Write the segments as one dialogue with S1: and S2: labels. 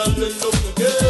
S1: más,
S2: pues dale lo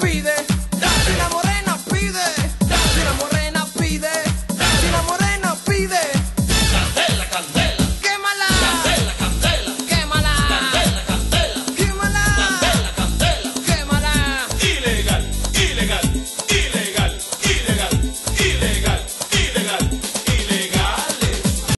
S2: free